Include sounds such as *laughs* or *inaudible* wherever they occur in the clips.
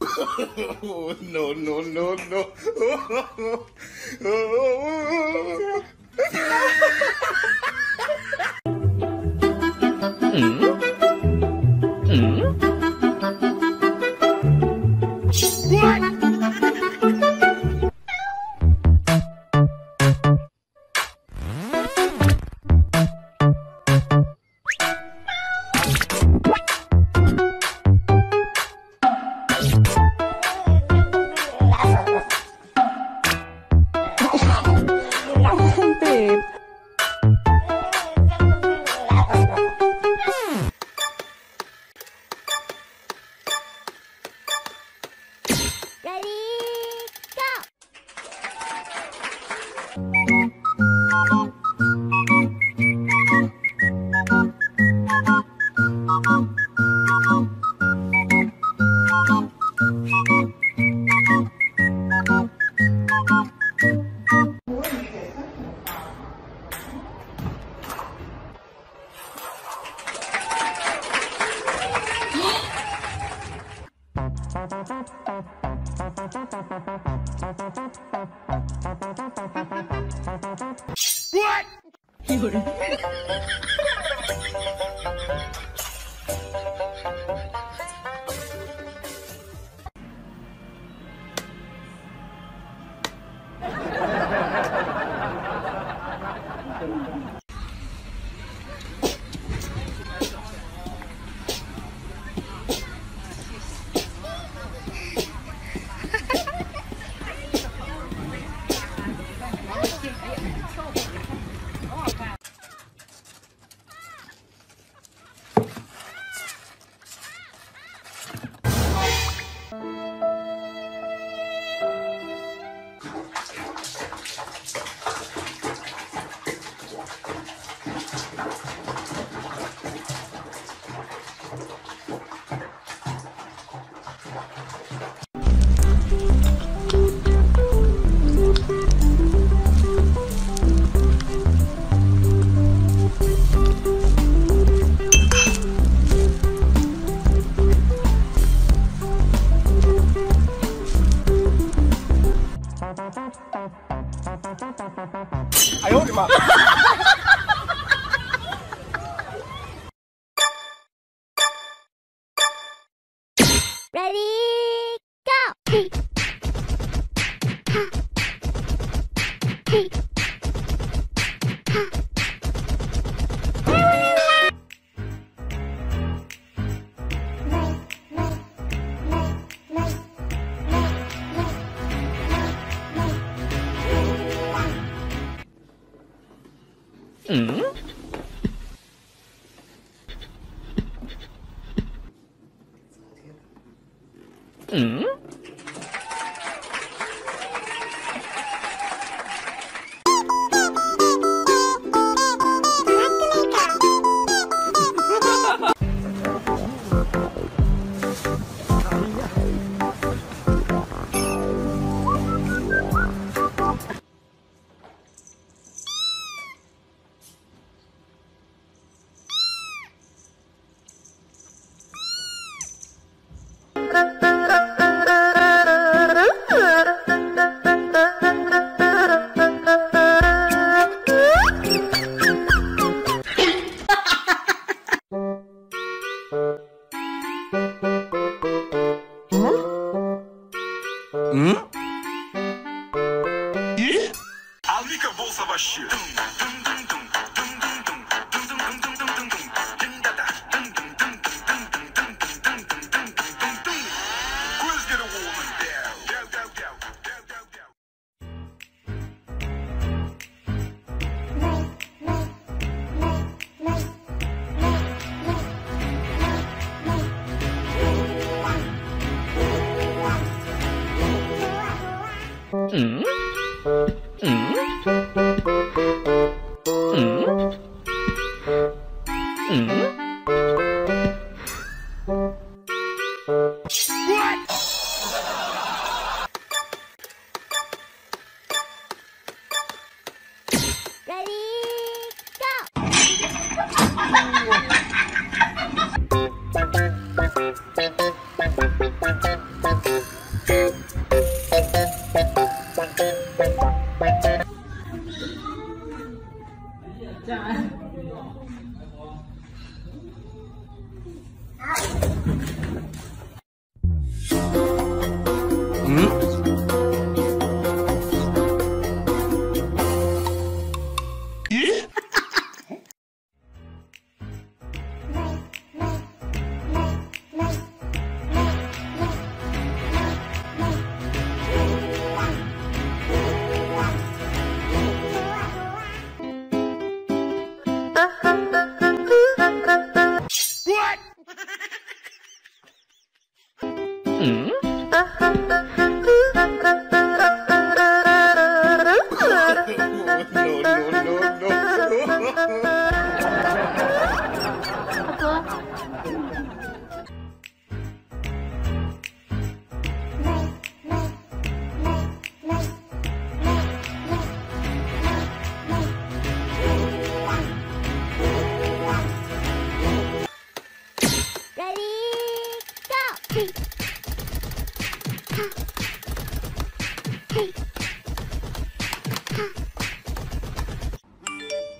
oh, no, no, no, no. Oh, oh, oh, oh. mm-hmm. lloro. 哎呦我的妈！嗯。嗯。嗯这样。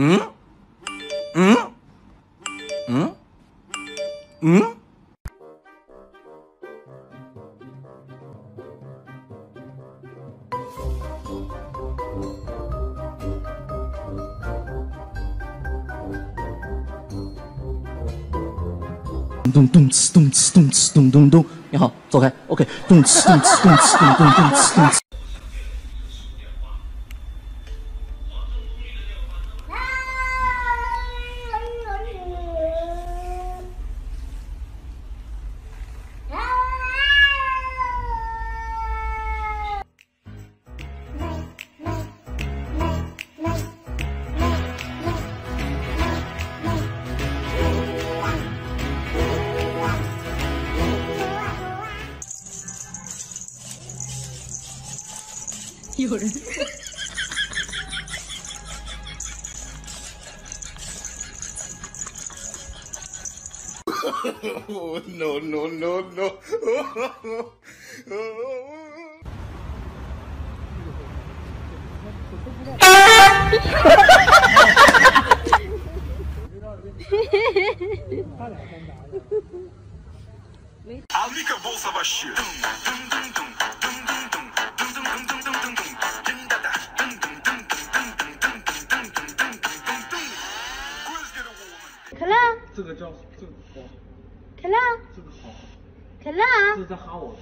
嗯？嗯？嗯？嗯。咚咚哧咚哧咚哧咚咚咚，你好，走开，OK，咚哧咚哧咚哧咚咚咚哧咚哧。করে *laughs* no, no, no, no. Harika bolsa savaşçı. 可乐，可乐，这是在哈我。